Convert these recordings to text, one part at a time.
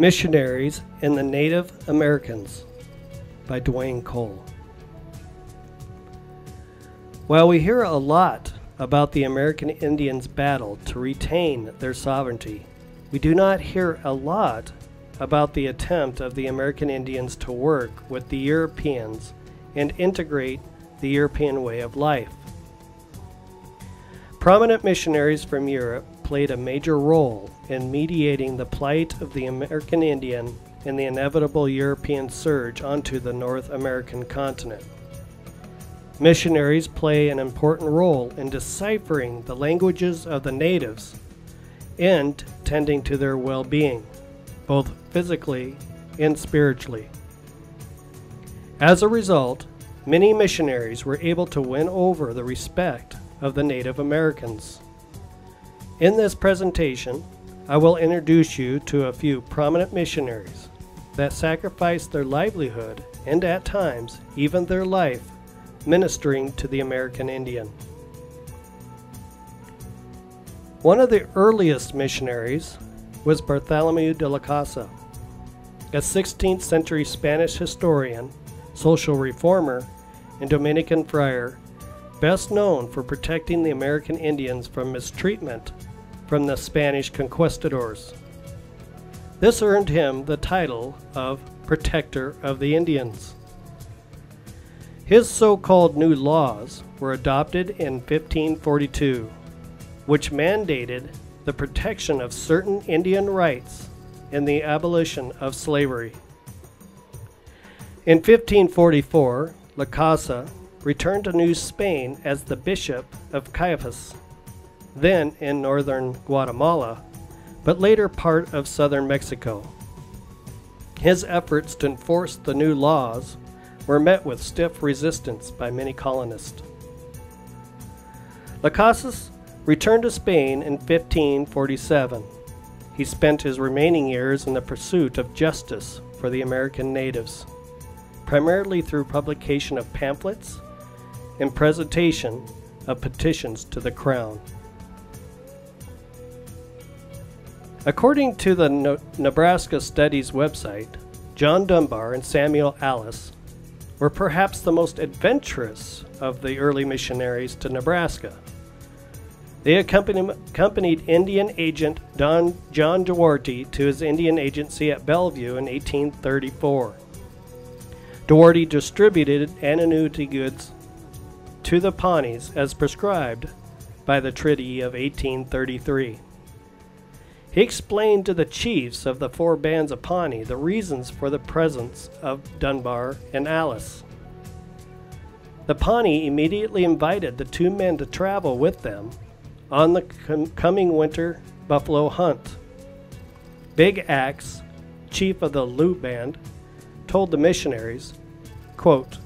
Missionaries and the Native Americans by Dwayne Cole. While we hear a lot about the American Indians' battle to retain their sovereignty, we do not hear a lot about the attempt of the American Indians to work with the Europeans and integrate the European way of life. Prominent missionaries from Europe played a major role in mediating the plight of the American Indian and the inevitable European surge onto the North American continent. Missionaries play an important role in deciphering the languages of the natives and tending to their well being, both physically and spiritually. As a result, many missionaries were able to win over the respect of the Native Americans. In this presentation, I will introduce you to a few prominent missionaries that sacrificed their livelihood and at times even their life ministering to the American Indian. One of the earliest missionaries was Bartholomew de la Casa, a 16th century Spanish historian, social reformer, and Dominican friar, best known for protecting the American Indians from mistreatment from the Spanish conquistadors. This earned him the title of Protector of the Indians. His so called new laws were adopted in 1542, which mandated the protection of certain Indian rights and the abolition of slavery. In 1544, La Casa returned to New Spain as the Bishop of Chiapas, then in northern Guatemala, but later part of southern Mexico. His efforts to enforce the new laws were met with stiff resistance by many colonists. Las Casas returned to Spain in 1547. He spent his remaining years in the pursuit of justice for the American natives, primarily through publication of pamphlets and presentation of petitions to the Crown. According to the no- Nebraska Studies website, John Dunbar and Samuel Allis were perhaps the most adventurous of the early missionaries to Nebraska. They accompanied, Indian agent Don John Dougherty to his Indian agency at Bellevue in 1834. Dougherty distributed annuity goods to the Pawnees as prescribed by the Treaty of 1833. He explained to the chiefs of the four bands of Pawnee the reasons for the presence of Dunbar and Allis. The Pawnee immediately invited the two men to travel with them on the com- coming winter buffalo hunt. Big Axe, chief of the Loup Band, told the missionaries, quote,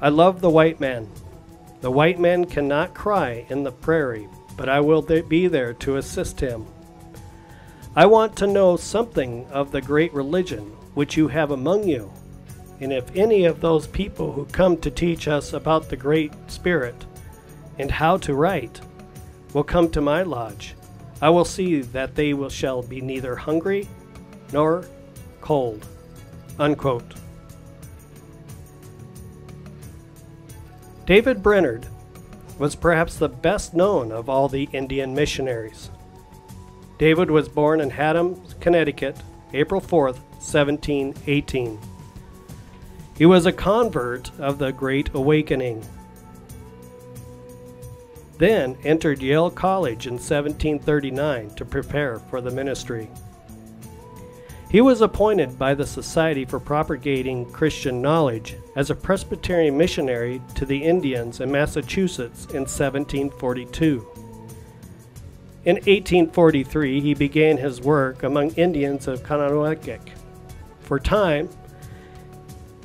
I love the white man. The white man cannot cry in the prairie, but I will be there to assist him. I want to know something of the great religion which you have among you. And if any of those people who come to teach us about the Great Spirit and how to write will come to my lodge, I will see that they will shall be neither hungry nor cold. Unquote. David Brainerd was perhaps the best known of all the Indian missionaries. David was born in Haddam, Connecticut, April 4, 1718. He was a convert of the Great Awakening. Then entered Yale College in 1739 to prepare for the ministry. He was appointed by the Society for Propagating Christian Knowledge as a Presbyterian missionary to the Indians in Massachusetts in 1742. In 1843, he began his work among Indians of Kaunaumeek. For time,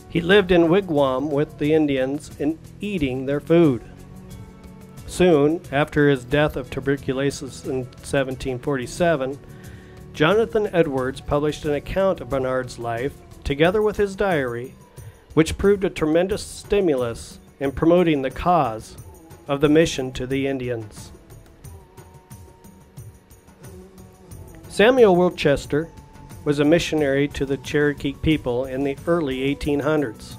he lived in wigwam with the Indians and eating their food. Soon after his death of tuberculosis in 1747, Jonathan Edwards published an account of Brainerd's life, together with his diary, which proved a tremendous stimulus in promoting the cause of the mission to the Indians. Samuel Worcester was a missionary to the Cherokee people in the early 1800s.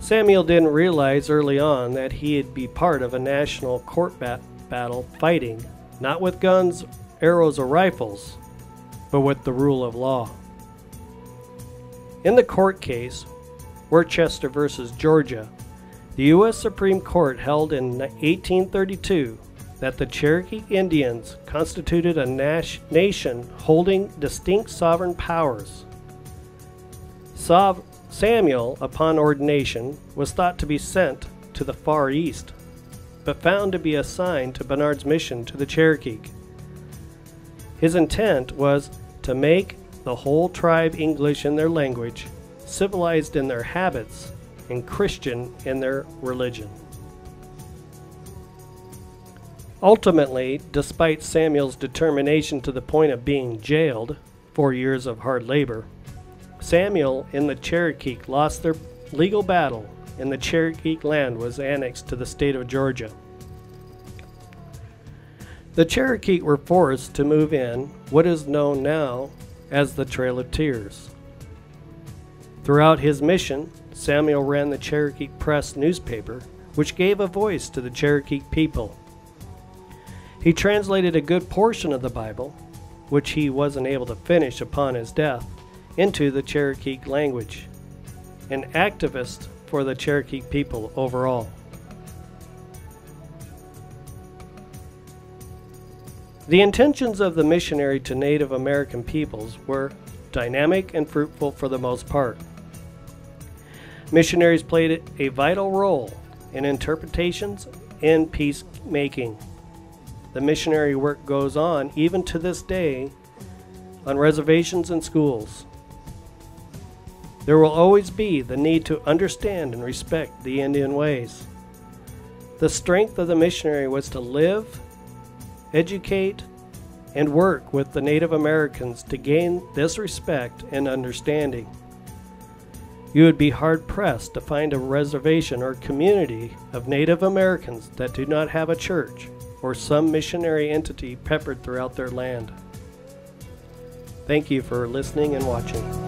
Samuel didn't realize early on that he'd be part of a national court bat- battle fighting, not with guns, arrows, or rifles, but with the rule of law. In the court case, Worcester versus Georgia, the U.S. Supreme Court held in 1832 that the Cherokee Indians constituted a nation holding distinct sovereign powers. Sov- Samuel, upon ordination, was thought to be sent to the Far East, but found to be assigned to Brainerd's mission to the Cherokee. His intent was to make the whole tribe English in their language, civilized in their habits, and Christian in their religion. Ultimately, despite Samuel's determination to the point of being jailed, four years of hard labor, Samuel and the Cherokee lost their legal battle, and the Cherokee land was annexed to the state of Georgia. The Cherokee were forced to move in what is known now as the Trail of Tears. Throughout his mission, Samuel ran the Cherokee Press newspaper, which gave a voice to the Cherokee people. He translated a good portion of the Bible, which he wasn't able to finish upon his death, into the Cherokee language, an activist for the Cherokee people overall. The intentions of the missionary to Native American peoples were dynamic and fruitful for the most part. Missionaries played a vital role in interpretations and peacemaking. The missionary work goes on even to this day on reservations and schools. There will always be the need to understand and respect the Indian ways. The strength of the missionary was to live, educate, and work with the Native Americans to gain this respect and understanding. You would be hard pressed to find a reservation or community of Native Americans that do not have a church or some missionary entity peppered throughout their land. Thank you for listening and watching.